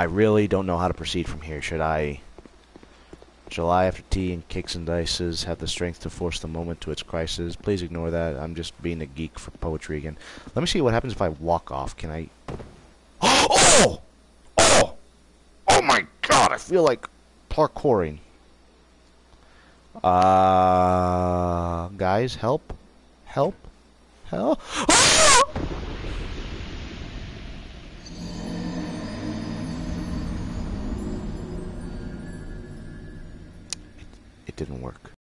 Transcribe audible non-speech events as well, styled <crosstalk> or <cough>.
I really don't know how to proceed from here. Should I... July after tea and kicks and dices have the strength to force the moment to its crisis. Please ignore that. I'm just being a geek for poetry again. Let me see what happens if I walk off. Can I... <gasps> Oh! Oh! Oh my god! I feel like parkouring. Uh... Guys, help? Help? Help? <gasps> didn't work.